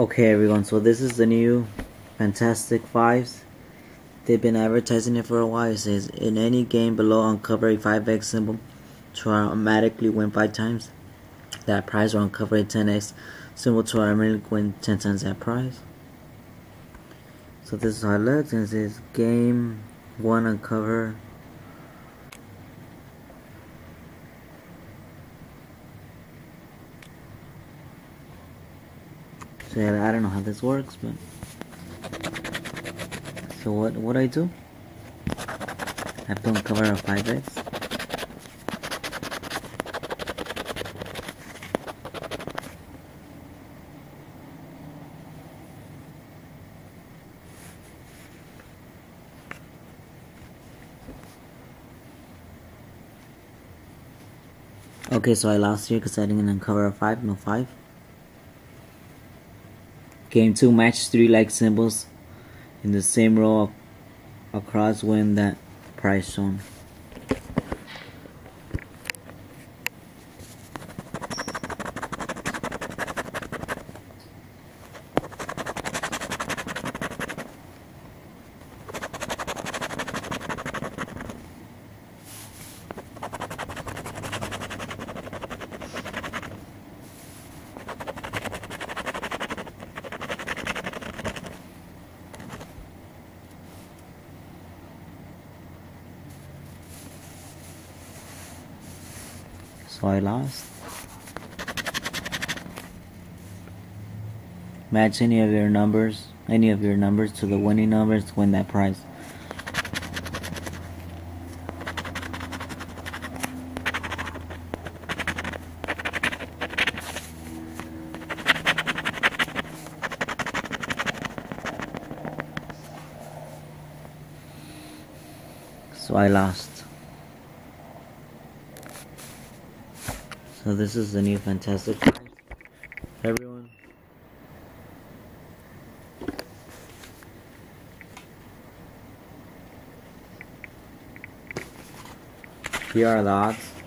Okay everyone, so this is the new Fantastic Fives. They've been advertising it for a while. It says, in any game below uncover a 5x symbol to automatically win 5 times that prize or uncover a 10x symbol to automatically win 10 times that prize. So this is how it looks and it says game 1 uncover So I don't know how this works, but so what what I do? I have to uncover a 5x. Okay, so I lost here because I didn't uncover a 5, no 5. Game 2, match 3 like symbols in the same row across when that price shown. So I lost. Match any of your numbers, any of your numbers to the winning numbers to win that prize. So I lost. So this is the new Fantastic Everyone. Here are the odds.